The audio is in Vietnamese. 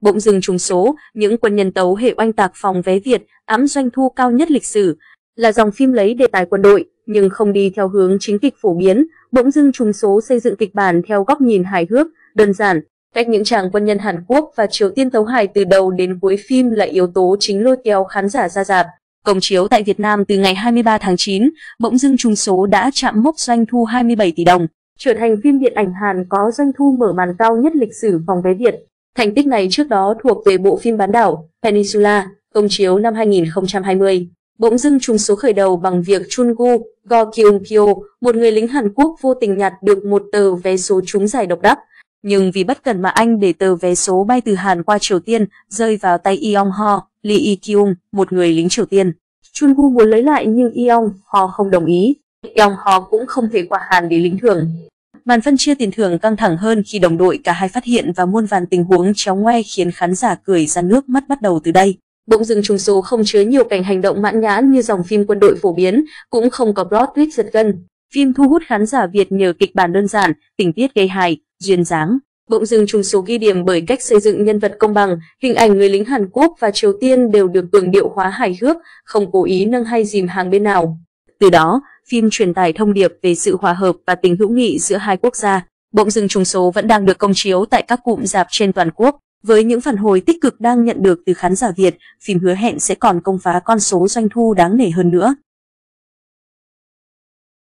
bỗng dưng trùng số, những quân nhân tấu hệ oanh tạc phòng vé Việt, ám doanh thu cao nhất lịch sử, là dòng phim lấy đề tài quân đội, nhưng không đi theo hướng chính kịch phổ biến, bỗng dưng trùng số xây dựng kịch bản theo góc nhìn hài hước, đơn giản. Cách những chàng quân nhân Hàn Quốc và Triều Tiên tấu hài từ đầu đến cuối phim là yếu tố chính lôi kéo khán giả ra dạp. Công chiếu tại Việt Nam từ ngày 23 tháng 9, bỗng dưng trùng số đã chạm mốc doanh thu 27 tỷ đồng, trở thành phim điện ảnh Hàn có doanh thu mở màn cao nhất lịch sử phòng vé Việt. Thành tích này trước đó thuộc về bộ phim bán đảo Peninsula, công chiếu năm 2020. Bỗng dưng trùng số khởi đầu bằng việc Chun Gu Go Kyung Pyo, một người lính Hàn Quốc vô tình nhặt được một tờ vé số trúng giải độc đắc. Nhưng vì bất cẩn mà anh để tờ vé số bay từ Hàn qua Triều Tiên rơi vào tay Yeong Ho, Lee Yi Kyung, một người lính Triều Tiên. Chun Gu muốn lấy lại nhưng Yeong Ho không đồng ý. Yeong Ho cũng không thể qua Hàn để lính thưởng. Màn phân chia tiền thưởng căng thẳng hơn khi đồng đội cả hai phát hiện và muôn vàn tình huống chéo ngoe khiến khán giả cười ra nước mắt bắt đầu từ đây. Bỗng dưng trùng số không chứa nhiều cảnh hành động mãn nhãn như dòng phim quân đội phổ biến, cũng không có plot twist giật gân. Phim thu hút khán giả Việt nhờ kịch bản đơn giản, tình tiết gây hài, duyên dáng. Bỗng dưng trùng số ghi điểm bởi cách xây dựng nhân vật công bằng, hình ảnh người lính Hàn Quốc và Triều Tiên đều được cường điệu hóa hài hước, không cố ý nâng hay dìm hàng bên nào. Từ đó, phim truyền tải thông điệp về sự hòa hợp và tình hữu nghị giữa hai quốc gia. Bỗng dưng trùng số vẫn đang được công chiếu tại các cụm rạp trên toàn quốc. Với những phản hồi tích cực đang nhận được từ khán giả Việt, phim hứa hẹn sẽ còn công phá con số doanh thu đáng nể hơn nữa.